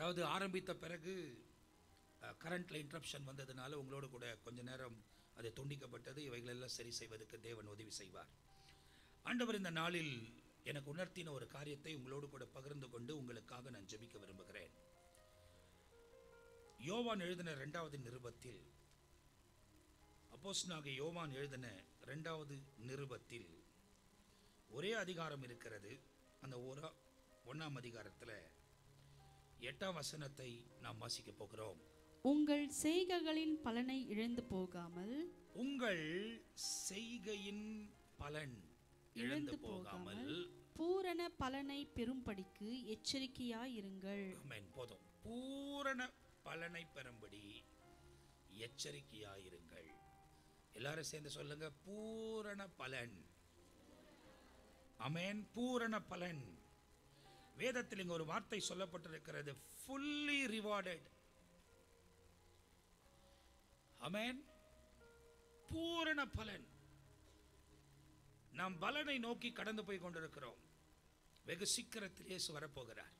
அதாவது ஆரம்பித்த பிறகு கரண்ட்டில் இன்ட்ரப்ஷன் வந்ததுனால உங்களோடு கூட கொஞ்ச நேரம் அது துண்டிக்கப்பட்டது. இவைகளெல்லாம் சரி செய்வதற்கு தேவன் உதவி செய்வார். ஆண்டவர் இந்த நாளில் எனக்கு உணர்த்தின ஒரு காரியத்தை உங்களோடு கூட பகிர்ந்து கொண்டு உங்களுக்காக நான் ஜெபிக்க விரும்புகிறேன். யோவான் எழுதின ரெண்டாவது நிருபத்தில் அப்போஸ்னாக யோவான் எழுதின ரெண்டாவது நிருபத்தில் ஒரே அதிகாரம் இருக்கிறது. அந்த ஒரு ஒன்றாம் அதிகாரத்தில் எட்டாம் வசனத்தை நாம் வாசிக்க போகிறோம். உங்கள் செய்கைகளின் பலனை இழந்து போகாமல் உங்கள் செய்கையின் பலன் இழந்து போகாமல் பூரண பலனை பெறும்படிக்கு எச்சரிக்கையாயிருங்கள். போதும். பூரண பலனை பெறும்படி எச்சரிக்கையாயிருங்கள். எல்லாரும் சேர்ந்து சொல்லுங்க பூரண பலன். அமேன் பூரண பலன். வேதத்தில் இங்கே ஒரு வார்த்தை சொல்லப்பட்டிருக்கிறது. ஃபுல்லி ரிவார்டட் அமேன் பூரண பலன். நாம் பலனை நோக்கி கடந்து போய் கொண்டிருக்கிறோம். வெகு சீக்கிரத்தில் இயேசு வரப்போகிறார்.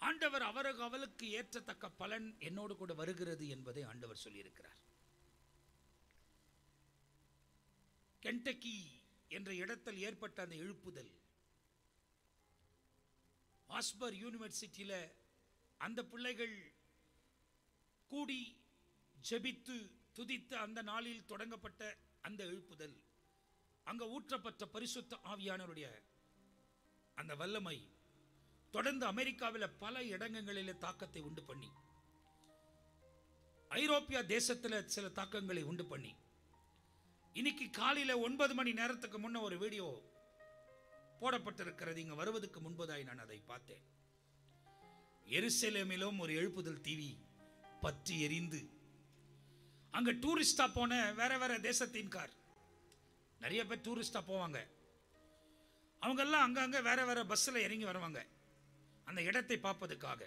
ஆண்டவர் அவருக்கு அவளுக்கு ஏற்றத்தக்க பலன் என்னோடு கூட வருகிறது என்பதை ஆண்டவர் சொல்லியிருக்கிறார். கென்டக்கி என்ற இடத்தில் ஏற்பட்ட அந்த எழுப்புதல் ஆஸ்பர் யூனிவர்சிட்டியில் அந்த பிள்ளைகள் கூடி ஜெபித்து துதித்த அந்த நாளில் தொடங்கப்பட்ட அந்த எழுப்புதல் அங்கே ஊற்றப்பட்ட பரிசுத்த ஆவியானவருடைய அந்த வல்லமை தொடர்ந்து அமெரிக்காவில் பல இடங்களில் தாக்கத்தை உண்டு பண்ணி ஐரோப்பியா தேசத்தில் சில தாக்கங்களை உண்டு பண்ணி. இன்னைக்கு காலையில் ஒன்பது மணி நேரத்துக்கு முன்ன ஒரு வீடியோ போடப்பட்டிருக்கிறது. இங்கே வருவதற்கு முன்பதாய் நான் அதை பார்த்தேன். எருசலேமிலும் ஒரு எழுப்புதல் டிவி பற்றி எரிந்து அங்கே டூரிஸ்டாக போன வேற வேற தேசத்தின் கார். நிறைய பேர் டூரிஸ்டாக போவாங்க. அவங்கெல்லாம் அங்கங்கே வேற வேற பஸ்ஸில் இறங்கி வருவாங்க. அந்த இடத்தை பார்ப்பதுக்காக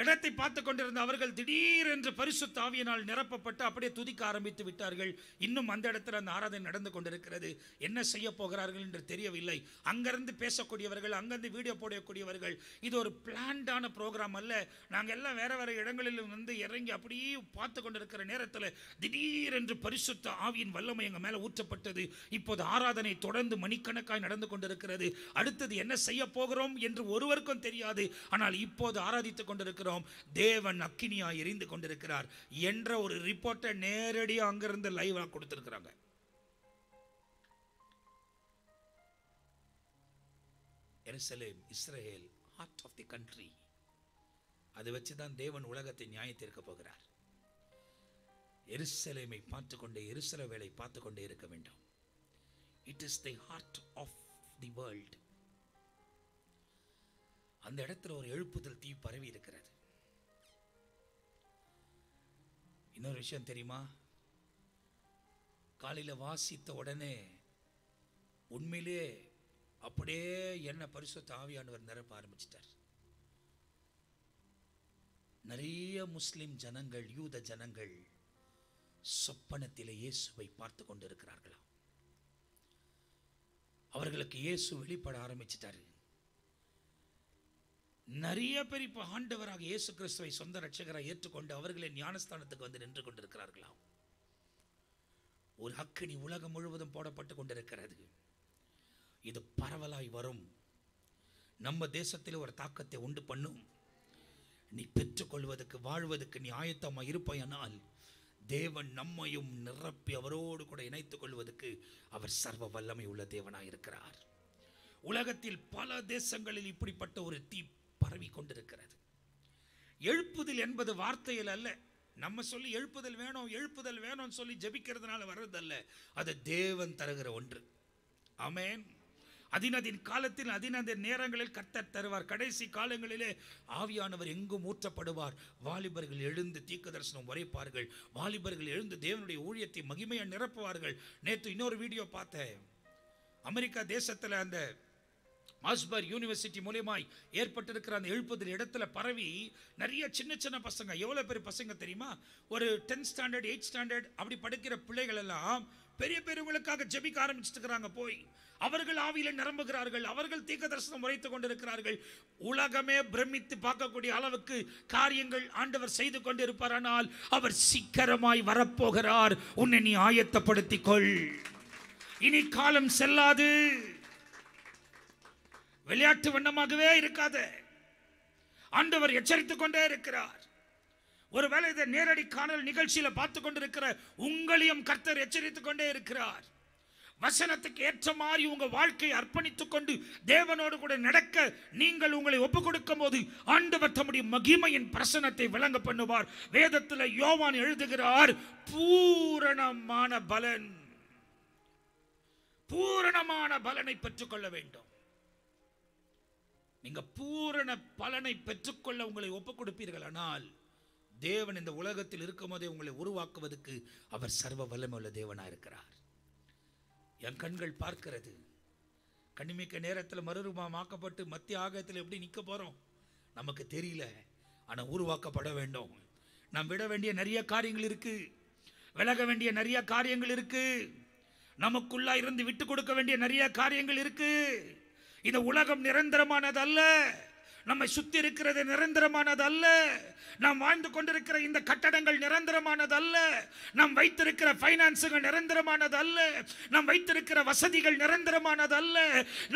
இடத்தை பார்த்து கொண்டிருந்த அவர்கள் திடீரென்று பரிசுத்த ஆவியினால் நிரப்பப்பட்டு அப்படியே துதிக்க ஆரம்பித்து விட்டார்கள். இன்னும் அந்த இடத்துல அந்த ஆராதனை நடந்து கொண்டிருக்கிறது. என்ன செய்ய போகிறார்கள் என்று தெரியவில்லை. அங்கிருந்து பேசக்கூடியவர்கள் அங்கிருந்து வீடியோ போடக்கூடியவர்கள் இது ஒரு பிளான்டான ப்ரோக்ராம் அல்ல. நாங்கள் எல்லாம் வேறு வேறு இடங்களிலும் வந்து இறங்கி அப்படியே பார்த்து கொண்டிருக்கிற நேரத்தில் திடீரென்று பரிசுத்த ஆவியின் வல்லமை எங்கள் மேலே ஊற்றப்பட்டது. இப்போது ஆராதனை தொடர்ந்து மணிக்கணக்காய் நடந்து கொண்டிருக்கிறது. அடுத்தது என்ன செய்ய போகிறோம் என்று ஒருவருக்கும் தெரியாது. ஆனால் இப்போது ஆராதித்துக் கொண்டிருக்கிறோம் தேவன் அக்கினியாக எரிந்து கொண்டிருக்கிறார். என்ற ஒரு ரிப்போர்ட்டை நேரடியாக அங்கிருந்து லைவாக கொடுத்துருக்குறாங்க. எருசலேம் Israel heart of the country அதை வச்சு தான் தேவன் உலகத்தை நியாயத்திற்க போகிறார். எருசலேமை பார்த்து கொண்டே எருசலேவேலை பார்த்து கொண்டே இருக்க வேண்டும். It is the heart of the world அந்த இடத்துல ஒரு எழுப்புதல் தீ பரவி இருக்கிறது. இன்னொரு விஷயம் தெரியுமா? காலையில் வாசித்த உடனே உண்மையிலே அப்படியே என்ன பரிசு ஆவியானவர் நிரப்ப ஆரம்பிச்சிட்டார். நிறைய முஸ்லிம் ஜனங்கள் யூத ஜனங்கள் சொப்பனத்தில் இயேசுவை பார்த்து கொண்டிருக்கிறார்களாம். அவர்களுக்கு இயேசு வெளிப்பட ஆரம்பிச்சிட்டாரு. நிறைய பேர் இப்போ ஆண்டவராக இயேசு கிறிஸ்துவை சொந்த ரட்சகராக ஏற்றுக்கொண்டு அவர்களே ஞானஸ்தானத்துக்கு வந்து நின்று கொண்டிருக்கிறார்களாம். ஒரு அக்கினி உலகம் முழுவதும் போடப்பட்டு கொண்டிருக்கிறது. இது பரவலாய் வரும். நம்ம தேசத்தில் ஒரு தாக்கத்தை உண்டு பண்ணும். நீ பெற்றுக்கொள்வதற்கு வாழ்வதற்கு நீ ஆயத்தமாக இருப்பாயானால் தேவன் நம்மையும் நிரப்பி அவரோடு கூட இணைத்துக் கொள்வதற்கு அவர் சர்வ வல்லமை உள்ள தேவனாக இருக்கிறார் உலகத்தில் பல தேசங்களில் இப்படிப்பட்ட ஒரு தீ பரவிக்கொண்டிருக்கிறது எழுப்புதல் என்பது வார்த்தையில் அல்ல. நம்ம சொல்லி எழுப்புதல் வேணும் எழுப்புதல் வேணும்னு சொல்லி ஜெபிக்கிறதுனால வர்றதல்ல. அது தேவன் தருகிற ஒன்று. அமேன் அதினதின் காலத்தில் அதினதின் நேரங்களில் கர்த்தர் தருவார். கடைசி காலங்களிலே ஆவியானவர் எங்கும் ஊற்றப்படுவார். வாலிபர்கள் எழுந்து தீக்க தரிசனம் உரைப்பார்கள். வாலிபர்கள் எழுந்து தேவனுடைய ஊழியத்தை மகிமையை நிரப்புவார்கள். நேற்று இன்னொரு வீடியோ பார்த்தேன். அமெரிக்கா தேசத்தில் அந்த ஆஸ்பர் யூனிவர்சிட்டி மூலியமாய் ஏற்பட்டிருக்கிற அந்த எழுப்புதல் இடத்துல பரவி நிறைய சின்ன சின்ன பசங்க எவ்வளோ பெரிய பசங்க தெரியுமா? ஒரு டென்த் ஸ்டாண்டர்ட் எயிட் ஸ்டாண்டர்ட் அப்படி படிக்கிற பிள்ளைகள் எல்லாம் பெரிய பெரியவங்களுக்காக ஜெபிக்க ஆரம்பிச்சிட்டு இருக்கிறாங்க போய். அவர்கள் ஆவியில் நிரம்புகிறார்கள் அவர்கள் தீக்க தரிசனம் உரைத்துக் கொண்டிருக்கிறார்கள். உலகமே பிரமித்து பார்க்கக்கூடிய அளவுக்கு காரியங்கள் ஆண்டவர் செய்து கொண்டிருப்பார். ஆனால் அவர் சீக்கிரமாய் வரப்போகிறார். உன்னை நீ ஆயத்தப்படுத்திக் கொள். இனி காலம் செல்லாது. விளையாட்டு வண்ணமாகவே இருக்காது. ஆண்டவர் எச்சரித்துக் கொண்டே இருக்கிறார். ஒருவேளை இதை நேரடி காணல் நிகழ்ச்சியில் பார்த்து கொண்டிருக்கிற உங்களையும் கர்த்தர் எச்சரித்துக் கொண்டே இருக்கிறார். வசனத்துக்கு ஏற்ற மாதிரி உங்க வாழ்க்கையை அர்ப்பணித்துக் கொண்டு தேவனோடு கூட நடக்க நீங்கள் உங்களை ஒப்பு கொடுக்கும் போது ஆண்டவர் தம்முடைய மகிமையின் பிரசனத்தை விளங்க பண்ணுவார். வேதத்தில் யோவான் எழுதுகிறார் பூரணமான பலன். பூரணமான பலனை பெற்றுக்கொள்ள வேண்டும். நீங்கள் பூரண பலனை பெற்றுக்கொள்ள உங்களை ஒப்புக் கொடுப்பீர்களானால் தேவன் இந்த உலகத்தில் இருக்கும்போதே உங்களை உருவாக்குவதற்கு அவர் சர்வ வல்லமுள்ள தேவனாக இருக்கிறார். என் கண்கள் பார்க்கிறது. கண்ணிமிக்க நேரத்தில் மறுரூபமாக்கப்பட்டு மத்திய ஆகத்தில் எப்படி நிற்க போகிறோம் நமக்கு தெரியல. ஆனால் உருவாக்கப்பட வேண்டும். நாம் விட வேண்டிய நிறைய காரியங்கள் இருக்குது விலக வேண்டிய நிறைய காரியங்கள் இருக்குது நமக்குள்ளா இருந்து விட்டு கொடுக்க வேண்டிய நிறைய காரியங்கள் இருக்குது இந்த உலகம் நிரந்தரமானது அல்ல நம்மை சுத்தி இருக்கிறது நிரந்தரமானது அல்ல நாம் வாழ்ந்து கொண்டிருக்கிற இந்த கட்டடங்கள் நிரந்தரமானது அல்ல நாம் வைத்திருக்கிற பைனான்ஸுகள் நிரந்தரமானது அல்ல நாம் வைத்திருக்கிற வசதிகள் நிரந்தரமானது அல்ல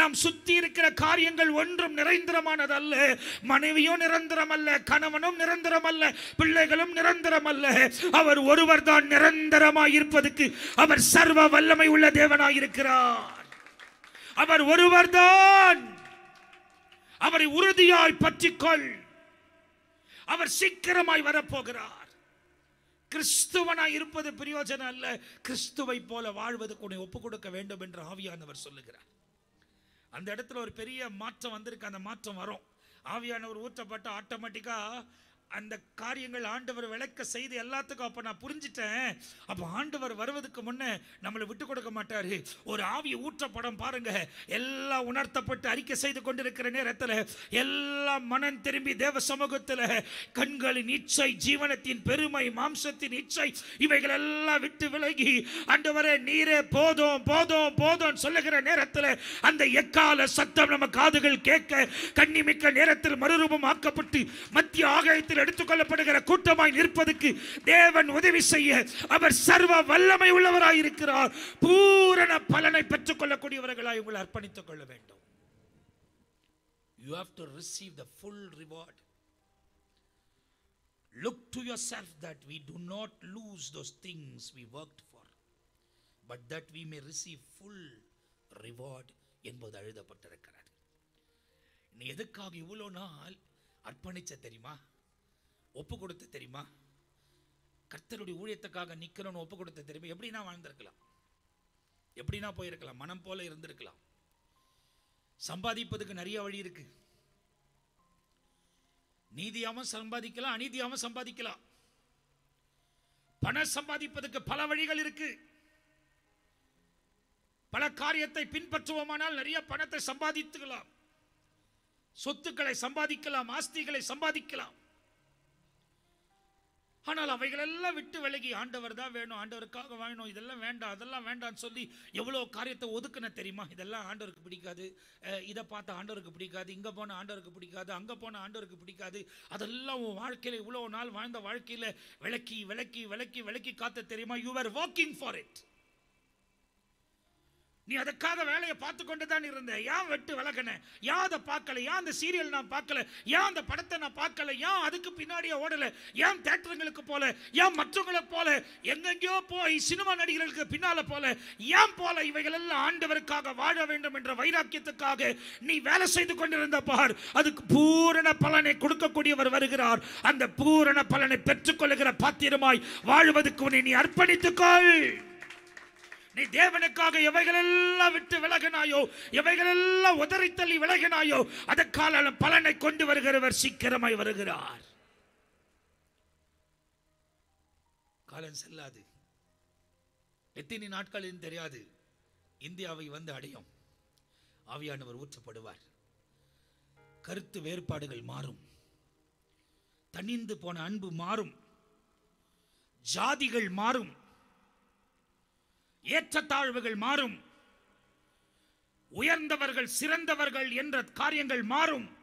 நாம் சுத்தி இருக்கிற காரியங்கள் ஒன்றும் நிரந்தரமானது அல்ல மனைவியும் நிரந்தரம் அல்ல கணவனும் நிரந்தரம் அல்ல பிள்ளைகளும் நிரந்தரம் அல்ல அவர் ஒருவர் தான் நிரந்தரமாய் இருப்பதற்கு அவர் சர்வ வல்லமை உள்ள தேவனாயிருக்கிறார். அவர் ஒருவர்தான். அவரை உறுதியாய் பற்றிக்கொள். அவர் சீக்கிரமாய் வரப்போகிறார். கிறிஸ்துவனாய் இருப்பது பிரயோஜனம் அல்ல. கிறிஸ்துவை போல வாழ்வதற்கு உன்னை ஒப்புக் கொடுக்க வேண்டும் என்று ஆவியானவர் சொல்லுகிறார். அந்த இடத்துல ஒரு பெரிய மாற்றம் வந்திருக்கு. அந்த மாற்றம் வரும். ஆவியானவர் ஊற்றப்பட்ட ஆட்டோமேட்டிக்காக அந்த காரியங்கள் ஆண்டவர் விளக்க செய்து எல்லாத்துக்கும் அப்போ நான் புரிஞ்சிட்டேன். அப்போ ஆண்டவர் வருவதுக்கு முன்னே நம்மளை விட்டு கொடுக்க மாட்டார். ஒரு ஆவி ஊற்றப்படம் பாருங்க. எல்லாம் உணர்த்தப்பட்டு அறிக்கை செய்து கொண்டிருக்கிற நேரத்தில் எல்லாம் மனம் திரும்பி தேவ சமூகத்தில் கண்களின் இச்சை ஜீவனத்தின் பெருமை மாம்சத்தின் இச்சை இவைகள் எல்லாம் விட்டு விலகி ஆண்டவரே நீரே போதும் போதும் போதும் சொல்லுகிற நேரத்தில் அந்த எக்கால சத்தம் நம்ம காதுகள் கேட்க கண்ணிமிக்க நேரத்தில் மறுரூபம் ஆக்கப்பட்டு மத்திய ஆகாயத்தில் எடுத்துக்கொள்ளப்படுகிற கூட்டமாய் நிற்பதற்கு தேவன் உதவி செய்ய அவர் சர்வ வல்லமை உள்ளவராயிருக்கிறார். பூரண பலனை பெற்றுக் கொள்ளக்கூடியவர்களாய் உங்களை அர்ப்பணித்துக் கொள்ள வேண்டும். You have to receive the full reward. Look to yourself that we do not lose those things we worked for but that we may receive full reward என்பது எழுதப்பட்டிருக்கிறது நீ எதுக்காக இவ்வளோ நாள் அர்ப்பணிச்ச தெரியுமா? ஒப்பு கொடுத்த தெரியுமா? கர்த்தருடைய ஊழியத்துக்காக நிற்கிறோன்னு ஒப்பு கொடுத்த தெரியுமா? எப்படின்னா வாழ்ந்திருக்கலாம். எப்படின்னா போயிருக்கலாம். மனம் போல இருந்திருக்கலாம். சம்பாதிப்பதுக்கு நிறைய வழி இருக்கு. நீதியாகவும் சம்பாதிக்கலாம் அநீதியாகவும் சம்பாதிக்கலாம். பணம் சம்பாதிப்பதற்கு பல வழிகள் இருக்கு. பல காரியத்தை பின்பற்றுவோமானால் நிறைய பணத்தை சம்பாதித்துக்கலாம். சொத்துக்களை சம்பாதிக்கலாம் ஆஸ்திகளை சம்பாதிக்கலாம். ஆனால் அவைகள் எல்லாம் விட்டு விலகி ஆண்டவர் தான் வேணும் ஆண்டவருக்காக வேணும் இதெல்லாம் வேண்டாம் அதெல்லாம் வேண்டாம்னு சொல்லி எவ்வளோ காரியத்தை ஒதுக்குன தெரியுமா? இதெல்லாம் ஆண்டவருக்கு பிடிக்காது. இதை பார்த்தா ஆண்டவருக்கு பிடிக்காது இங்கே போன ஆண்டவருக்கு பிடிக்காது அங்கே போன ஆண்டவருக்கு பிடிக்காது. அதெல்லாம் உன் வாழ்க்கையில் இவ்வளோ நாள் வாழ்ந்த வாழ்க்கையில் விளக்கி விளக்கி விளக்கி விளக்கி காத்த தெரியுமா? You are walking for it நீ அதுக்காக வேலையை பார்த்து கொண்டு தான் இருந்த. ஏன் வெட்டு விலகின? ஏன் அதை பார்க்கல? ஏன் அந்த சீரியல் நான் பார்க்கல? ஏன் அந்த படத்தை நான் பார்க்கல? ஏன் அதுக்கு பின்னாடியே ஓடல? ஏன் தேட்டருங்களுக்கு போல? ஏன் மற்றவங்களை போல? எங்கெங்கேயோ போய் சினிமா நடிகர்களுக்கு பின்னால போல? ஏன் போல இவைகளெல்லாம் ஆண்டவருக்காக வாழ வேண்டும் என்ற வைராக்கியத்துக்காக நீ வேலை செய்து கொண்டிருந்த பார். அதுக்கு பூரண பலனை கொடுக்கக்கூடியவர் வருகிறார். அந்த பூரண பலனை பெற்றுக்கொள்ளுகிற பாத்திரமாய் வாழ்வதற்கு உன்னை நீ அர்ப்பணித்துக்கொள் நீ தேவனுக்காக எவைகளெல்லாம் விட்டு விலகினாயோ எவைகளெல்லாம் உதறி தள்ளி விலகினாயோ அதற்கால பலனை கொண்டு வருகிறவர் சீக்கிரமாய் வருகிறார். காலம் செல்லாது. எத்தனை நாட்களில் தெரியாது. இந்தியாவை வந்து அடையும். ஆவியானவர் ஊற்றப்படுவார். கருத்து வேறுபாடுகள் மாறும். தனிந்து போன அன்பு மாறும். ஜாதிகள் மாறும். ஏற்றத்தாழ்வுகள் மாறும். உயர்ந்தவர்கள் சிறந்தவர்கள் என்ற காரியங்கள் மாறும்.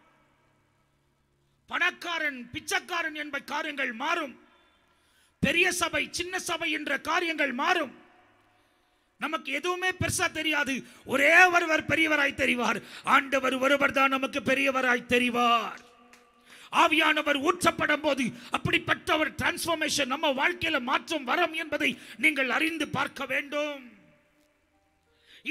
பணக்காரன் பிச்சைக்காரன் என்ப காரியங்கள் மாறும். பெரிய சபை சின்ன சபை என்ற காரியங்கள் மாறும். நமக்கு எதுவுமே பெருசா தெரியாது. ஒரே ஒருவர் பெரியவராய் தெரிவார். ஆண்டவர் ஒருவர் தான் நமக்கு பெரியவராய் தெரிவார். ஆவியானவர் ஊற்றப்படும் போது அப்படிப்பட்ட ஒரு டிரான்ஸ்ஃபர்மேஷன் நம்ம வாழ்க்கையில மாற்றம் வரும் என்பதை நீங்கள் அறிந்து பார்க்க வேண்டும்.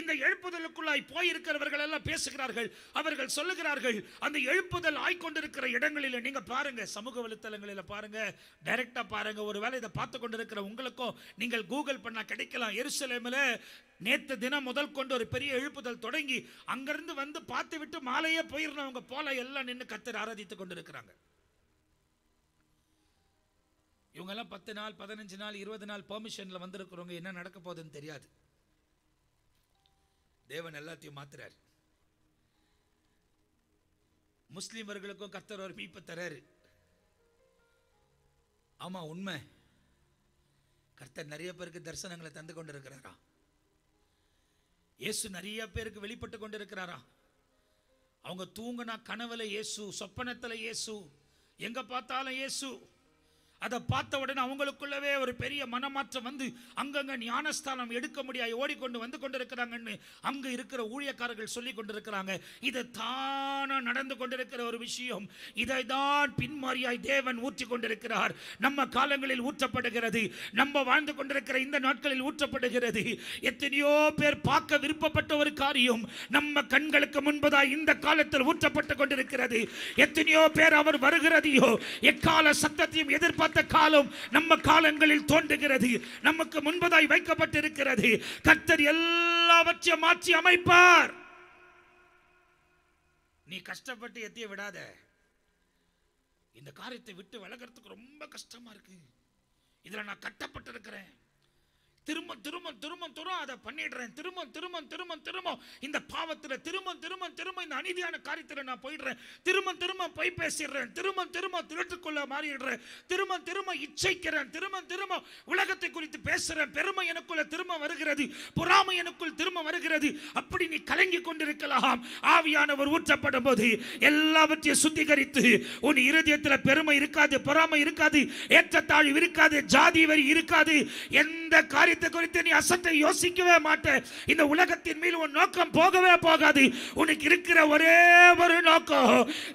இந்த எழுப்புதலுக்குள்ளாய் போயிருக்கிறவர்கள் எல்லாம் பேசுகிறார்கள். அவர்கள் சொல்லுகிறார்கள் அந்த எழுப்புதல் ஆய்கொண்டிருக்கிற இடங்களில் நீங்க பாருங்க சமூக வலைத்தளங்களில் பாருங்க டைரக்டா பாருங்க. ஒருவேளை இதை பார்த்து கொண்டிருக்கிற உங்களுக்கும் நீங்கள் கூகுள் பண்ணா கிடைக்கலாம். எருசலேமில் நேத்து தினம் முதல் கொண்டு ஒரு பெரிய எழுப்புதல் தொடங்கி அங்கிருந்து வந்து பார்த்து விட்டு மாலையே போயிருந்தவங்க போல எல்லாம் நின்று கத்தர் ஆராதித்து கொண்டிருக்கிறாங்க. இவங்கெல்லாம் பத்து நாள் பதினஞ்சு நாள் இருபது நாள் பெர்மிஷனில் வந்திருக்கிறவங்க. என்ன நடக்க போகுதுன்னு தெரியாது. தேவன் எல்லாத்தையும் மாத்துறாரு. முஸ்லீமர்களுக்கும் கர்த்தர் ஒரு மீட்பு தராரு. ஆமா உண்மை. கர்த்தர் நிறைய பேருக்கு தரிசனங்களை தந்து கொண்டிருக்கிறாரா? இயேசு நிறைய பேருக்கு வெளிப்பட்டு கொண்டிருக்கிறாரா? அவங்க தூங்குனா கனவுல இயேசு சொப்பனத்துல இயேசு எங்க பார்த்தாலும் இயேசு. அதை பார்த்த உடனே அவங்களுக்குள்ளவே ஒரு பெரிய மனமாற்றம் வந்து அங்கங்கே ஞானஸ்தானம் எடுக்க முடியாது ஓடிக்கொண்டு வந்து கொண்டிருக்கிறாங்கன்னு அங்கே இருக்கிற ஊழியக்காரர்கள் சொல்லி கொண்டிருக்கிறாங்க. இது தானாக நடந்து கொண்டிருக்கிற ஒரு விஷயம். இதை தான் பின்மாரியாய் தேவன் ஊற்றி கொண்டிருக்கிறார். நம்ம காலங்களில் ஊற்றப்படுகிறது. நம்ம வாழ்ந்து கொண்டிருக்கிற இந்த நாட்களில் ஊற்றப்படுகிறது. எத்தனையோ பேர் பார்க்க விருப்பப்பட்ட ஒரு காரியம். நம்ம கண்களுக்கு முன்பதாய் இந்த காலத்தில் ஊற்றப்பட்டு கொண்டிருக்கிறது. எத்தனையோ பேர் அவர் வருகிறதையோ எக்கால சத்தத்தையும் எதிர்பார்த்து காலம் நம்ம காலங்களில் தோன்றுகிறது. நமக்கு முன்பதாய் வைக்கப்பட்டிருக்கிறது. கர்த்தர் எல்லாவற்றையும் மாற்றி அமைப்பார். நீ கஷ்டப்பட்டு எத்திய விடாத. இந்த காரியத்தை விட்டு விலகிறதுக்கு ரொம்ப கஷ்டமா இருக்கு. இதுல நான் கட்டப்பட்டிருக்கிறேன். திரும்ப திரும்ப திரும்ப திரும்ப அதை பண்ணிடுறேன். திரும்ப திரும்ப திரும்ப திரும்ப இந்த பாவத்துல திரும்ப திரும்ப திரும்ப இந்த அநீதியான காரியத்தில் நான் போயிடுறேன். திரும்ப திரும்ப போய் பேசிடுறேன். திரும்ப திரும்ப திருட்டுக்குள்ள மாறிடுறேன். திரும்ப திரும்ப இச்சைக்கிறேன். திரும்ப திரும்ப உலகத்தை குறித்து பேசுறேன். பெருமை எனக்குள்ள திரும்ப வருகிறது. பொறாமை எனக்குள் திரும்ப வருகிறது. அப்படி நீ கலங்கி கொண்டிருக்கலாம். ஆவியானவர் ஊற்றப்படும் போது எல்லாவற்றையும் சுத்திகரித்து உன் இருதயத்தில் பெருமை இருக்காது பொறாமை இருக்காது ஏற்றத்தாழ்வு இருக்காது ஜாதி வரி இருக்காது. எந்த காரியத்தை குறித்து நீ அசட்டை யோசிக்கவே மாட்டே. இந்த உலகத்தின் மீது உன் நோக்கம் போகவே போகாது. உனக்கு இருக்கிற ஒரே ஒரு நோக்கம்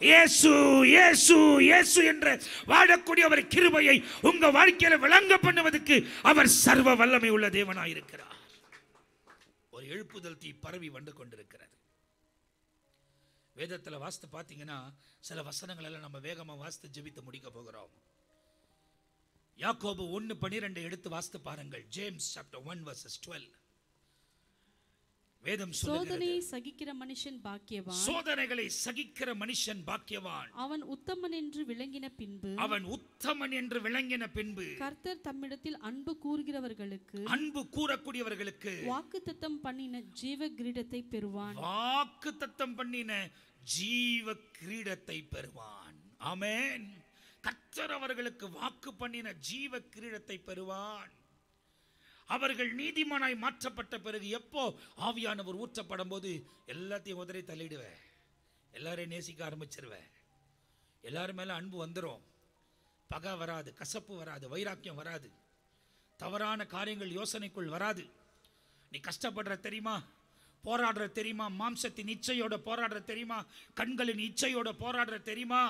இயேசு இயேசு இயேசு என்ற வாழக்கூடிய ஒரு கிருபையை உங்க வாழ்க்கையில விளங்க பண்ணுவதற்கு அவர் சர்வ வல்லமை உள்ள தேவனாய் இருக்கிறார் ஒரு எழுப்புதல் தீ பரவி வந்து கொண்டிருக்கிறது. வேதத்தில் வாசித்து பார்த்தீங்கன்னா சில வசனங்கள் எல்லாம் நம்ம வேகமாக வாசித்து ஜெபித்து முடிக்க போகிறோம். யாக்கோபு ஒன்று பனிரெண்டு எடுத்து வாசித்து பாருங்கள். James chapter one verses twelve வேதம் சோதனையை சகிக்கிற மனுஷன் பாக்கியவான். சோதனைகளை சகிக்கிற மனுஷன் பாக்கியவான். அவன் உத்தமன் என்று விளங்கின பின்பு அவன் உத்தமன் என்று விளங்கின பின்பு கர்த்தர் தம்மிடத்தில் அன்பு கூறுகிறவர்களுக்கு அன்பு கூறக்கூடியவர்களுக்கு வாக்குத்தத்தம் பண்ணின ஜீவ கிரீடத்தை பெறுவான். வாக்கு தத்தம் பண்ணின ஜீவ கிரீடத்தை பெறுவான். ஆமென். கர்த்தர் அவர்களுக்கு வாக்கு பண்ணின ஜீவ கிரீடத்தை பெறுவான். அவர்கள் நீதிமானாய் மாற்றப்பட்ட பிறகு எப்போ ஆவியானவர் ஊற்றப்படும் போது எல்லாத்தையும் உதறி தள்ளிடுவேன். எல்லாரையும் நேசிக்க ஆரம்பிச்சிருவேன். எல்லாரும் மேலே அன்பு வந்துடும் பகை வராது கசப்பு வராது வைராக்கியம் வராது. தவறான காரியங்கள் யோசனைக்குள் வராது. நீ கஷ்டப்படுற தெரியுமா? போராடுற தெரியுமா? மாம்சத்தின் இச்சையோட போராடுற தெரியுமா? கண்களின் இச்சையோட போராடுற தெரியுமா?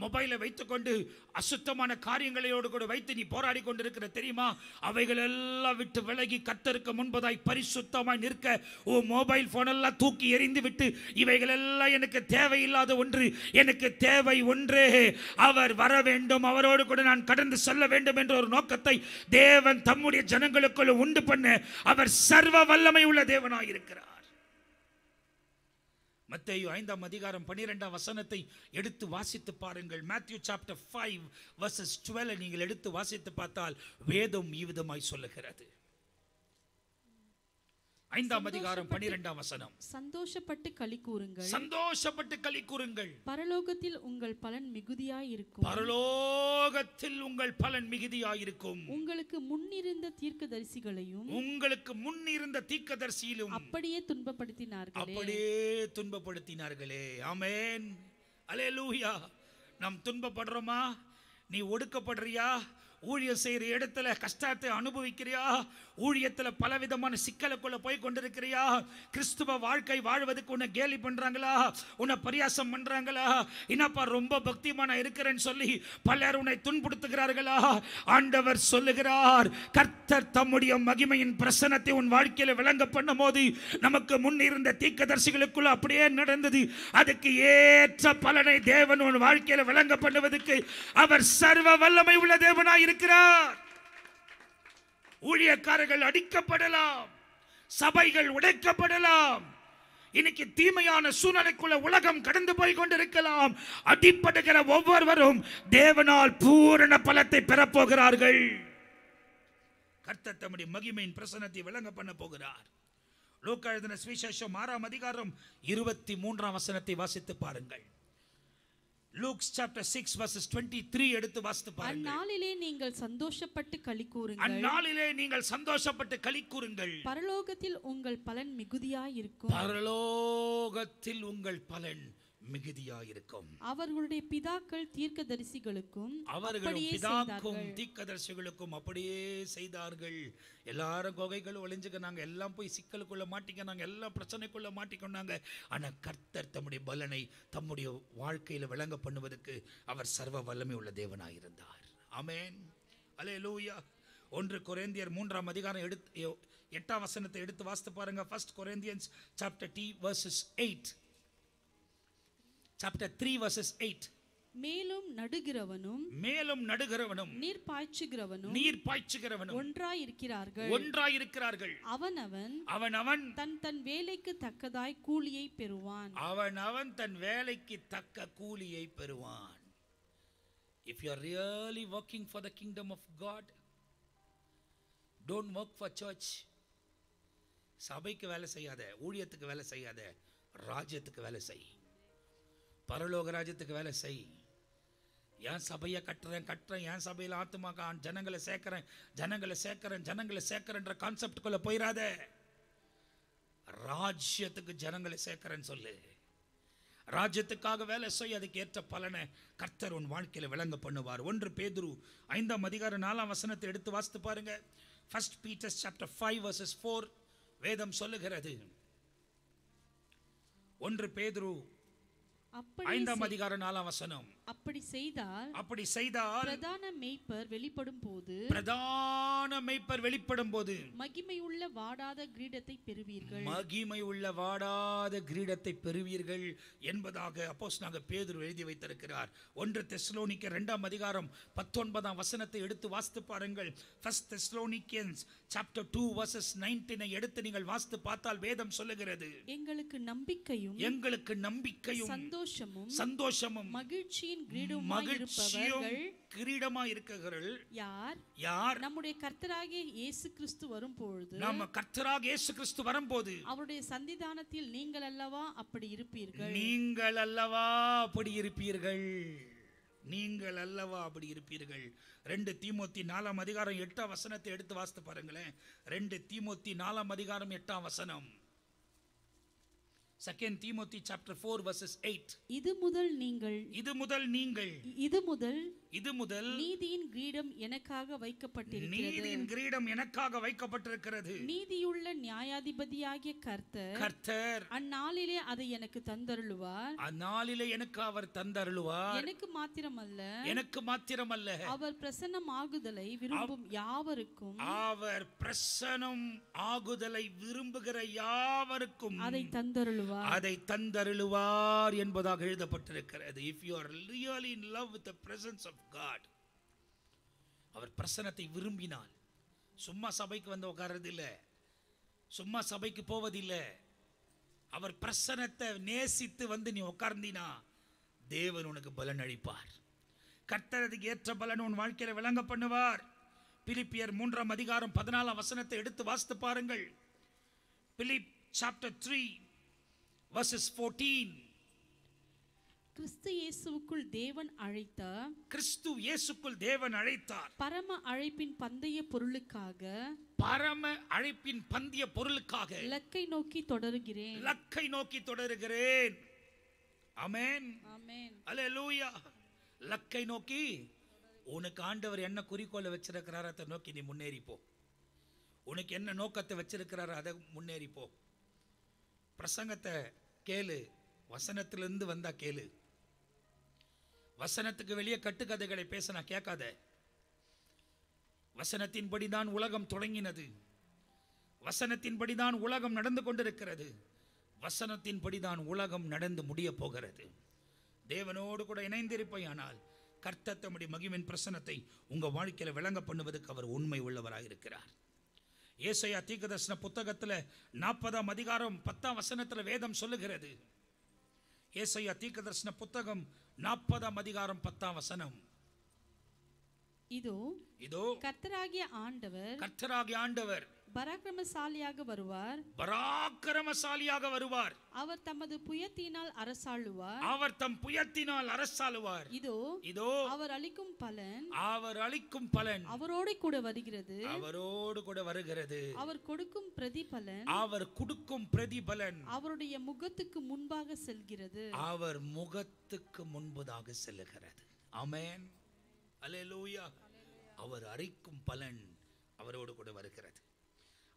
மொபைலை வைத்துக்கொண்டு அசுத்தமான காரியங்களையோடு கூட வைத்து நீ போராடி கொண்டிருக்கிற தெரியுமா? அவைகள் எல்லாம் விட்டு விலகி கத்தருக்கு முன்பதாய் பரிசுத்தமாய் நிற்க ஓ மொபைல் ஃபோனெல்லாம் தூக்கி எறிந்து விட்டு இவைகள் எல்லாம் எனக்கு தேவையில்லாத ஒன்று எனக்கு தேவை ஒன்றே. அவர் வர வேண்டும் அவரோடு கூட நான் கடந்து செல்ல வேண்டும் என்ற ஒரு நோக்கத்தை தேவன் தம்முடைய ஜனங்களுக்குள்ள உண்டு பண்ண அவர் சர்வ வல்லமை உள்ள தேவனாக இருக்கிறார் மத்தேயு ஐந்தாம் அதிகாரம் பன்னிரெண்டாம் வசனத்தை எடுத்து வாசித்து பாருங்கள். Matthew chapter five verses twelve நீங்கள் எடுத்து வாசித்து பார்த்தால் வேதம் இவ்விதமாய் சொல்லுகிறது. ஐந்தாம் அதிகாரம் பனிரெண்டாம் வசனம். சந்தோஷப்பட்டு களி கூறுங்கள். சந்தோஷப்பட்டு களி கூறுங்கள். பரலோகத்தில் உங்கள் பலன் மிகுதியாயிருக்கும். பரலோகத்தில் உங்கள் பலன் மிகுதியாயிருக்கும். உங்களுக்கு முன்னிருந்த தீர்க்கதரிசிகளையும் உங்களுக்கு முன் இருந்த தீக்கதரிசியிலும் அப்படியே துன்பப்படுத்தினார்களே. அப்படியே துன்பப்படுத்தினார்களே. ஆமென். அல்லேலூயா. நாம் துன்பப்படுறோமா? நீ ஒடுக்கப்படுறியா? ஊழியம் செய்யற இடத்துல கஷ்டத்தை அனுபவிக்கிறியா? ஊழியத்தில் பலவிதமான சிக்கலுக்குள்ள போய் கொண்டிருக்கிறியா? கிறிஸ்துவ வாழ்க்கை வாழ்வதுக்கு உன்னை கேலி பண்றாங்களா? உன்னை பரியாசம் பண்றாங்களா? என்னப்பா ரொம்ப பக்திமான இருக்கிறேன்னு சொல்லி பலர் உன்னை துன்புறுத்துகிறார்களா? ஆண்டவர் சொல்லுகிறார் கர்த்தர் தம்முடைய மகிமையின் பிரசனத்தை உன் வாழ்க்கையில் விளங்க பண்ணும் போது நமக்கு முன் இருந்த தீக்கதரிசிகளுக்குள்ள அப்படியே நடந்தது. அதுக்கு ஏற்ற பலனை தேவன் உன் வாழ்க்கையில் விளங்க பண்ணுவதற்கு அவர் சர்வ வல்லமை உள்ள தேவனாய் இருக்கிறார் ஊழியக்காரர்கள் அடிக்கப்படலாம் சபைகள் உடைக்கப்படலாம். இன்னைக்கு தீமையான சூழ்நிலைக்குள்ள உலகம் கடந்து போய் கொண்டிருக்கலாம். அடிப்படுகிற ஒவ்வொருவரும் தேவனால் பூரண பலத்தை பெறப்போகிறார்கள் கர்த்தர் தம்முடைய மகிமையின் பிரசனத்தை விளங்க பண்ண போகிறார். லூக்கா எழுதின சுவிசேஷம் ஆறாம் அதிகாரம் இருபத்தி மூன்றாம் வசனத்தை வாசித்து பாருங்கள். Luke's chapter six verses twenty three எடுத்து வாசித்து பாருங்கள். அந்நாளிலே நீங்கள் சந்தோஷப்பட்டு களி கூறுங்கள். அந்நாளிலே நீங்கள் சந்தோஷப்பட்டு களி கூறுங்கள். பரலோகத்தில் உங்கள் பலன் மிகுதியாயிருக்கும். பரலோகத்தில் உங்கள் பலன் மிகுதியாயிருக்கும். அவர்களுடைய பிதாக்கள் தீர்க்கதரிசிகளுக்கும் அவர்களும் அப்படியே பிதாக்கும் செய்தார்கள். தீக்கதரிசிகளுக்கும் அப்படியே செய்தார்கள். எல்லாரும் குகைகள் ஒளிஞ்சுக்கினாங்க எல்லாம் போய் சிக்கலுக்குள்ள மாட்டிக்கினாங்க எல்லாம் பிரச்சனைக்குள்ள மாட்டிக்கொண்டாங்க ஆனா கர்த்தர் தம்முடைய பலனை தம்முடைய வாழ்க்கையில விளங்க பண்ணுவதற்கு அவர் சர்வ வல்லமை உள்ள தேவனாயிருந்தார். ஆமென். அலே லூயா ஒன்று கொரேந்தியர் மூன்றாம் அதிகாரம் எடுத்து எட்டாம் வசனத்தை எடுத்து வாசித்து பாருங்க. First Corinthians chapter three verses eight chapter three verses eight மேலும் நடுகிறவனும் மேலும் நடுகிறவனும் நீர் பாய்ச்சுகிறவனும் நீர் பாய்ச்சுகிறவனும் ஒன்றாயிருக்கிறார்கள். ஒன்றாயிருக்கிறார்கள். அவனவன் அவன் அவன் தன் தன் வேலைக்கு தக்கதாய் கூலியை பெறுவான். அவன் அவன் தன் வேலைக்கு தக்க கூலியை பெறுவான். If you are really working for the kingdom of God don't work for church சபைக்கு வேலை செய்யாத ஊழியத்துக்கு வேலை செய்யாத ராஜ்யத்துக்கு வேலை செய். பரலோக ராஜ்யத்துக்கு வேலை செய். என் சபையை கட்டுறேன் கட்டுறேன். என் சபையில் ஆத்துமா ஜனங்களை சேர்க்குறேன் ஜனங்களை சேர்க்குறேன் ஜனங்களை சேர்க்குறேன்ற கான்செப்டுக்குள்ளே போயிடாத ராஜ்யத்துக்கு ஜனங்களை சேர்க்குறேன்னு சொல்லு. ராஜ்யத்துக்காக வேலை செய் அதுக்கு ஏற்ற பலனை கர்த்தர் உன் வாழ்க்கையில் விளங்க பண்ணுவார். ஒன்று பேதுரு ஐந்தாம் அதிகாரம் நாலாம் வசனத்தை எடுத்து வாசித்து பாருங்க. First Peter's chapter five verses four வேதம் சொல்லுகிறது. ஒன்று பேதுரு ஐந்தாம் அதிகாரம் நாலாம் வசனம். அப்படி செய்தால் அப்படி செய்தால் பிரதான மேய்ப்பர் வெளிப்படும் போது பிரதான மெய்ப்பர் வெளிப்படும் போது மகிமையுள்ள வாடாத கிரீடத்தை பெறுவீர்கள். மகிமை உள்ள வாடாத கிரீடத்தை பெறுவீர்கள் என்பதாக அப்போஸ் நாங்கள் பேதுரு எழுதி வைத்திருக்கிறார். ஒன்று தெஸ்லோனிக்க இரண்டாம் அதிகாரம் பத்தொன்பதாம் வசனத்தை எடுத்து வாசித்து பாருங்கள். First Thessalonians chapter two verses நைன்டீனை எடுத்து நீங்கள் வாசித்து பார்த்தால் வேதம் சொல்லுகிறது. எங்களுக்கு நம்பிக்கையும் எங்களுக்கு நம்பிக்கையும் சந்தோஷமும் சந்தோஷமும் மகிழ்ச்சியின் மகிழ்ச்சியும் இருப்பவர்கள் கிரீடமா இருக்கிறவர்கள் யார்? யார்? நம்முடைய கர்த்தராகிய இயேசு கிறிஸ்து வரும் பொழுது நம்ம கர்த்தராக இயேசு கிறிஸ்து வரும்போது அவருடைய சந்திதானத்தில் நீங்கள் அல்லவா அப்படி இருப்பீர்கள்? நீங்கள் அல்லவா அப்படி இருப்பீர்கள்? நீங்கள் அல்லவா அப்படி இருப்பீர்கள்? ரெண்டு தீமோத்தி நாலாம் அதிகாரம் எட்டாம் வசனத்தை எடுத்து வாசித்து பாருங்களேன். ரெண்டு தீமோத்தி நாலாம் அதிகாரம் எட்டாம் வசனம். Second Timothy chapter four verses eight இது முதல் நீங்கள் இது முதல் நீங்கள். இது முதல் இது முதல் நீதியின் கிரீடம் எனக்காக வைக்கப்பட்டிருக்கிறது. நீதியின் கிரீடம் எனக்காக வைக்கப்பட்டிருக்கிறது. நீதியுள்ள நியாயாதிபதியாகிய கர்த்தர் கர்த்தர் அந்நாளிலே அதை எனக்கு தந்தருளுவார். அந்நாளிலே எனக்கு அவர் தந்தருளுவார். எனக்கு மாத்திரமல்ல. எனக்கு மாத்திரமல்ல. அவர் பிரசன்னமாகுதலை விரும்பும் யாவருக்கும் அவர் பிரசனம் ஆகுதலை விரும்புகிற யாவருக்கும் அதை தந்தருளுவார். அதை தந்தருளுவார் என்பதாக எழுதப்பட்டிருக்கிறது. If you are really in love with the presence of God அவர் பிரசனத்தை விரும்பினால். சும்மா சபைக்கு வந்து உட்கார்றது இல்லை சும்மா சபைக்கு போவதில்லை. அவர் பிரசனத்தை நேசித்து வந்து நீ உட்கார்ந்தினா தேவன் உனக்கு பலன் அளிப்பார். கர்த்தரதுக்கு ஏற்ற பலன் உன் வாழ்க்கையில விளங்க பண்ணுவார். பிலிப்பியர் மூன்றாம் அதிகாரம் பதினாலாம் வசனத்தை எடுத்து வாசித்து பாருங்கள். Philip chapter three verses fourteen கிறிஸ்து இயேசுவுக்குள் தேவன் அழைத்த கிறிஸ்து இயேசுக்குள் தேவன் அழைத்தார். பரம அழைப்பின் பந்தய பொருளுக்காக பரம அழைப்பின் பந்திய பொருளுக்காக இலக்கை நோக்கி தொடருகிறேன். லக்கை நோக்கி தொடருகிறேன். அமேன் ஆமென் அல்லேலூயா லக்கை நோக்கி உனக்கு ஆண்டவர் என்ன குறிக்கோளை வச்சிருக்கிறாரோ அதை நோக்கி நீ முன்னேறி போ. உனக்கு என்ன நோக்கத்தை வச்சிருக்கிறாரோ அதை முன்னேறி போ. பிரசங்கத்தை கேளு. வசனத்திலிருந்து வந்தா கேளு. வசனத்துக்கு வெளியே கட்டுக்கதைகளை பேச நான் கேட்காத வசனத்தின்படிதான் உலகம் தொடங்கினது. வசனத்தின்படி தான் உலகம் நடந்து கொண்டிருக்கிறது. வசனத்தின்படிதான் உலகம் நடந்து முடிய போகிறது. தேவனோடு கூட இணைந்திருப்பையானால் கர்த்தத்தமுடைய மகிமின் பிரசனத்தை உங்கள் வாழ்க்கையில விளங்க பண்ணுவதற்கு அவர் உண்மை உள்ளவராக இருக்கிறார் ஏசையா தீர்க்கதர்சன புத்தகத்துல நாற்பதாம் அதிகாரம் பத்தாம் வசனத்துல வேதம் சொல்லுகிறது. ஏசையா தீர்க்கதர்சன புத்தகம் நாற்பதாம் அதிகாரம் பத்தாம் வசனம். இதோ இதோ கர்த்தராகிய ஆண்டவர் கர்த்தராகிய ஆண்டவர் பராக்கிரமசாலியாக வருவார். பராக்கிரமசாலியாக வருவார். அவர் தமது புயத்தினால் அரசாளுவார். அவர் தம் புயத்தினால் அரசாளுவார். இதோ இதோ அவர் அளிக்கும் பலன் அவர் அளிக்கும் பலன் அவரோட கூட வருகிறது. அவரோடு கூட வருகிறது. அவர் கொடுக்கும் பிரதிபலன் அவர் கொடுக்கும் பிரதிபலன் அவருடைய முகத்துக்கு முன்பாக செல்கிறது. அவர் முகத்துக்கு முன்பதாக செல்லுகிறது. ஆமென். அல்லேலூயா. அவர் அரிக்கும் பலன் அவரோடு கூட வருகிறது.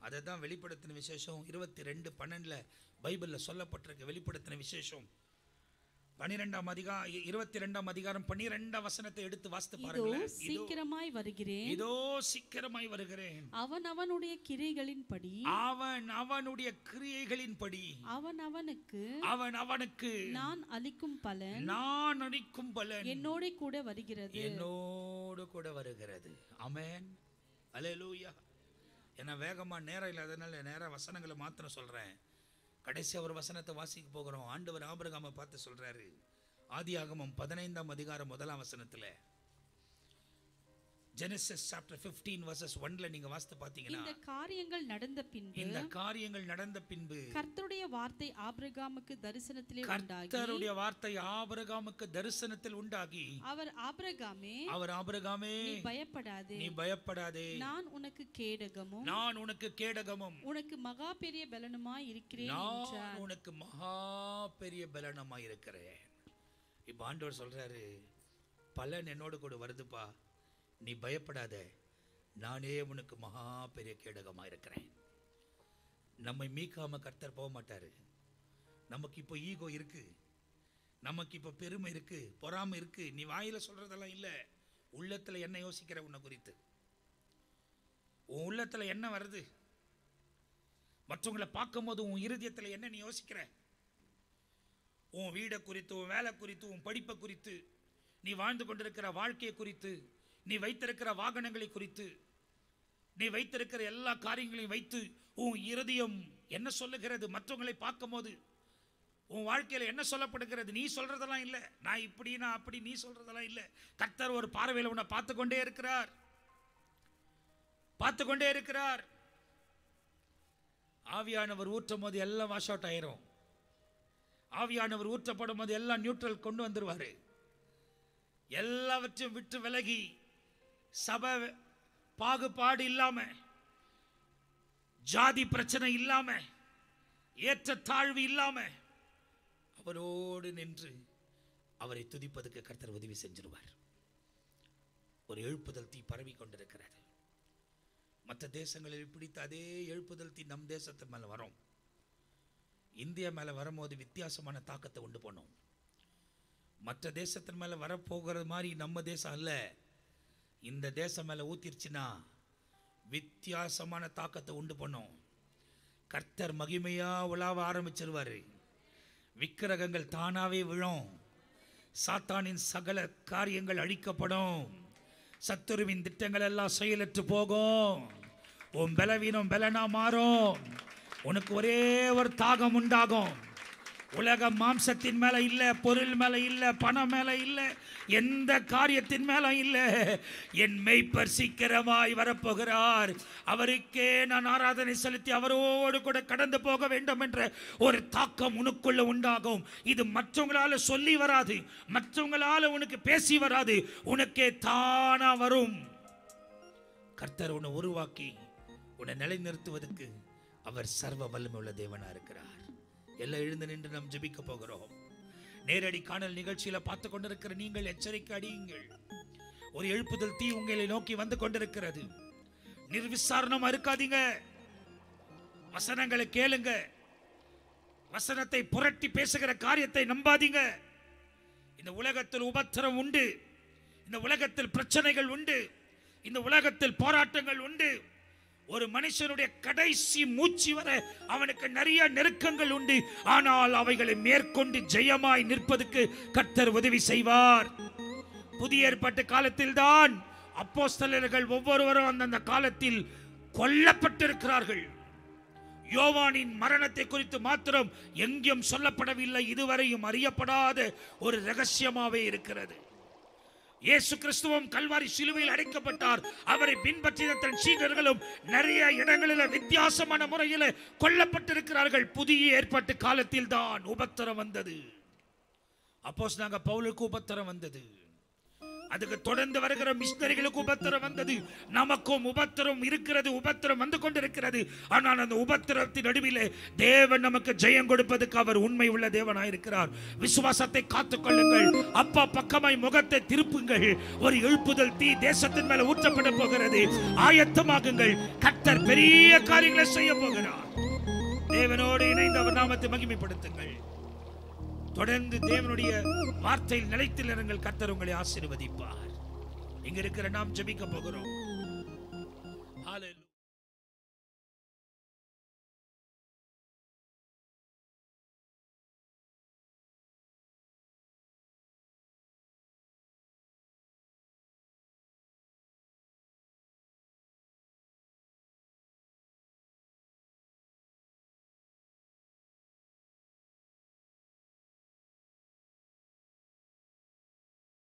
அதை தான் வெளிப்படுத்தின விசேஷம். இருபத்தி ரெண்டு பன்னெண்டில் பைபிளில் சொல்லப்பட்டிருக்க. வெளிப்படுத்தின விசேஷம். பன்னிரெண்டாம் அதிகாரம் இருபத்தி ரெண்டாம் அதிகாரம் பன்னிரெண்டாம் வசனத்தை எடுத்து வாசித்து பாருங்களேன். சீக்கிரமாய் வருகிறேன். இதோ சீக்கிரமாய் வருகிறேன். அவன் அவனுடைய கிரைகளின்படி அவன் அவனுடைய கிரியைகளின்படி. அவன் அவனுக்கு அவன் அவனுக்கு நான் அளிக்கும் பலன் நான் அளிக்கும் பலன். என்னோட கூட வருகிறது. என்னோடு கூட வருகிறது. அமேன் அல்லேலூயா ஏன்னா வேகமாக நேரம் இல்லாதனால நேராக வசனங்களை மாத்திரம் சொல்கிறேன் கடைசி ஒரு வசனத்தை வாசிக்க போகிறோம். ஆண்டவர் ஆபிரகாமை பார்த்து சொல்கிறாரு ஆதி ஆகமம் பதினைந்தாம் அதிகாரம் முதலாம் வசனத்தில். ஜெனசிஸ் சாப்டர் 15 வர்சஸ் ஒன்ல நீங்க வாசித்து பார்த்தீங்கன்னா இந்த காரியங்கள் நடந்த பின்பு இந்த காரியங்கள் நடந்த பின்பு கர்த்தருடைய வார்த்தை ஆபிரகாமுக்கு தரிசனத்திலே உண்டாகி கர்த்தருடைய வார்த்தை ஆபிரகாமுக்கு தரிசனத்தில் உண்டாகி அவர் ஆபிரகாமே அவர் ஆபிரகாமே நீ பயப்படாதே நீ பயப்படாதே நான் உனக்கு கேடகமும் நான் உனக்கு கேடகமும் உனக்கு மகா பெரிய பலனுமாய் இருக்கிறேன் என்றார். நான் உனக்கு மகா பெரிய பலனமாய் இருக்கிறேன். இப்போ ஆண்டவர் சொல்றாரு பலன் என்னோடு கூட வருதுப்பா. நீ பயப்படாத. நானே உனக்கு மகா பெரிய கேடகமாக இருக்கிறேன் நம்மை மீக்காமல் கர்த்தர் போக மாட்டார் நமக்கு இப்போ ஈகோ இருக்கு. நமக்கு இப்போ பெருமை இருக்கு. பொறாமை இருக்கு. நீ வாயில சொல்கிறதெல்லாம் இல்லை. உள்ளத்தில் என்ன யோசிக்கிற உன்னை குறித்து? உன் உள்ளத்தில் என்ன வருது? மற்றவங்களை பார்க்கும்போது உன் இருதயத்தில் என்ன நீ யோசிக்கிற? உன் வீடை குறித்து உன் வேலை குறித்து உன் படிப்பை குறித்து நீ வாழ்ந்து கொண்டிருக்கிற வாழ்க்கையை குறித்து நீ வைத்திருக்கிற வாகனங்களை குறித்து நீ வைத்திருக்கிற எல்லா காரியங்களையும் வைத்து உன் இருதயம் என்ன சொல்லுகிறது மற்றவங்களை பார்க்கும்போது உன் வாழ்க்கையில் என்ன சொல்லப்படுகிறது நீ சொல்கிறதெல்லாம் இல்லை. நான் இப்படி நான் அப்படி நீ சொல்கிறதெல்லாம் இல்லை. கர்த்தர் ஒரு பார்வையில் உன்னை பார்த்து கொண்டே இருக்கிறார். பார்த்து கொண்டே இருக்கிறார். ஆவியானவர் ஊற்றும் போது எல்லாம் வாஷ் அவுட் ஆயிரும். ஆவியானவர் ஊற்றப்படும் போது எல்லாம் நியூட்ரல் கொண்டு வந்துடுவார் எல்லாவற்றையும் விட்டு விலகி சபை பாகுபாடு இல்லாம ஜாதி பிரச்சனை இல்லாம ஏற்ற தாழ்வு இல்லாம அவரோடு நின்று அவரை துதிப்பதற்கு கர்த்தர் உதவி செஞ்சிருவார். ஒரு எழுப்புதல் தீ பரவி கொண்டிருக்கிறது. மற்ற தேசங்களில் பிடித்த அதே எழுப்புதல் தீ நம் தேசத்து மேலே வரும். இந்தியா மேலே வரும்போது வித்தியாசமான தாக்கத்தை உண்டு பண்ணும். மற்ற தேசத்தின் மேலே வரப்போகிறது மாதிரி நம்ம தேசம் அல்ல. இந்த தேசம் மேலே ஊத்திருச்சுன்னா வித்தியாசமான தாக்கத்தை உண்டு பண்ணும். கர்த்தர் மகிமையாக உலாவ ஆரம்பிச்சிருவார். விக்கிரகங்கள் தானாகவே விழும். சாத்தானின் சகல காரியங்கள் அழிக்கப்படும். சத்துருவின் திட்டங்கள் எல்லாம் செயலற்று போகும். உன் பலவீனம் பலனா மாறும். உனக்கு ஒரே ஒரு தாகம் உண்டாகும். உலக மாம்சத்தின் மேலே இல்லை பொருள் மேலே இல்லை பணம் மேலே இல்லை எந்த காரியத்தின் மேலே இல்லை. என் மெய்ப்பர் சீக்கிரமாய் வரப்போகிறார். அவருக்கே நான் ஆராதனை செலுத்தி அவரோடு கூட கடந்து போக வேண்டும் என்ற ஒரு தாக்கம் உனக்குள்ள உண்டாகும். இது மற்றவங்களால சொல்லி வராது. மற்றவங்களால உனக்கு பேசி வராது. உனக்கே தானா வரும். கர்த்தர் உன்னை உருவாக்கி உன்னை நிலைநிறுத்துவதற்கு அவர் சர்வ வல்லமுள்ள தேவனா இருக்கிறார். எல்லாம் எழுந்து நின்று நாம் ஜெபிக்க போகிறோம். நேரடி காணல் நிகழ்ச்சியில பார்த்து கொண்டிருக்கிற நீங்கள் எச்சரிக்கை அடியுங்கள். ஒரு எழுப்புதல் தீ உங்களை நோக்கி வந்து கொண்டிருக்கிறது. நிர்விசாரணமா இருக்காதீங்க வசனங்களை கேளுங்க. வசனத்தை புரட்டி பேசுகிற காரியத்தை நம்பாதீங்க. இந்த உலகத்தில் உபத்திரம் உண்டு. இந்த உலகத்தில் பிரச்சனைகள் உண்டு. இந்த உலகத்தில் போராட்டங்கள் உண்டு. ஒரு மனுஷனுடைய கடைசி மூச்சு வர அவனுக்கு நிறைய நெருக்கங்கள் உண்டு. ஆனால் அவைகளை மேற்கொண்டு ஜெயமாய் நிற்பதற்கு கர்த்தர் உதவி செய்வார். புதிய ஏற்பாட்டு காலத்தில்தான் அப்போஸ்தலர்கள் ஒவ்வொருவரும் அந்தந்த காலத்தில் கொல்லப்பட்டிருக்கிறார்கள். யோவானின் மரணத்தை குறித்து மாத்திரம் எங்கேயும் சொல்லப்படவில்லை. இதுவரையும் அறியப்படாத ஒரு ரகசியமாவே இருக்கிறது. இயேசு கிறிஸ்துவும் கல்வாரி சிலுவையில் அடைக்கப்பட்டார். அவரை பின்பற்றிய தன் சீடர்களும் நிறைய இடங்களில் வித்தியாசமான முறையில் கொல்லப்பட்டிருக்கிறார்கள். புதிய ஏற்பாட்டு காலத்தில் தான் உபத்திரம் வந்தது. அப்போஸ் நாங்க பவுலுக்கு உபத்திரம் வந்தது. அதுக்கு தொடர்ந்து வருகிற மிஷினரிகளுக்கு உபத்திரம் வந்தது. நமக்கும் உபத்திரம் இருக்கிறது உபத்திரம் வந்து கொண்டிருக்கிறது. ஆனால் அந்த உபத்திரத்தின் நடுவிலே தேவன் நமக்கு ஜெயம் கொடுப்பதற்கு அவர் உண்மை உள்ள தேவனாயிருக்கிறார். விசுவாசத்தை காத்துக்கொள்ளுங்கள். அப்பா பக்கமாய் முகத்தை திருப்புங்கள். ஒரு எழுப்புதல் தீ தேசத்தின் மேல ஊற்றப்பட போகிறது. ஆயத்தமாகுங்கள். கர்த்தர் பெரிய காரியங்களை செய்ய போகிறார். தேவனோடு இணைந்து அவர் நாமத்தை மகிமைப்படுத்துங்கள். தொடர்ந்து தேவனுடைய வார்த்தையில் நிலைத்தில் இருங்கள் கர்த்தர் உங்களை ஆசீர்வதிப்பார். இங்க இருக்கிற நாம் ஜெபிக்க போகிறோம்.